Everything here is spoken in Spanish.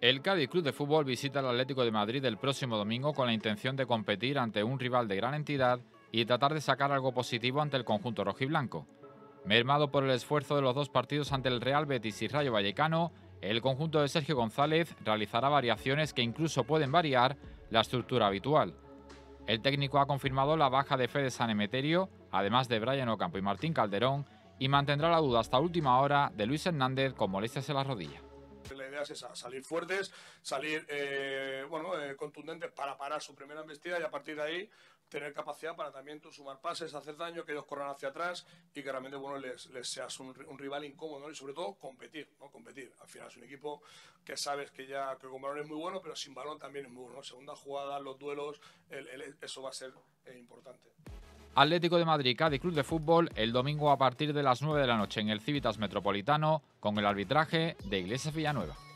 El Cádiz Club de Fútbol visita al Atlético de Madrid el próximo domingo con la intención de competir ante un rival de gran entidad y tratar de sacar algo positivo ante el conjunto rojiblanco. Mermado por el esfuerzo de los dos partidos ante el Real Betis y Rayo Vallecano, el conjunto de Sergio González realizará variaciones que incluso pueden variar la estructura habitual. El técnico ha confirmado la baja de Fede San Emeterio, además de Brian Ocampo y Martín Calderón, y mantendrá la duda hasta última hora de Luis Hernández con molestias en la rodilla. Esa, salir fuertes, salir eh, bueno, eh, contundentes para parar su primera embestida y a partir de ahí tener capacidad para también sumar pases, hacer daño, que ellos corran hacia atrás y que realmente bueno, les, les seas un, rival incómodo y sobre todo competir, competir. Al final es un equipo que sabes que ya con balón es muy bueno, pero sin balón también es muy bueno. Segunda jugada, los duelos, eso va a ser eh, importante. Atlético de Madrid, Cádiz Club de Fútbol, el domingo a partir de las 9 de la noche en el Civitas Metropolitano, con el arbitraje de Iglesias Villanueva.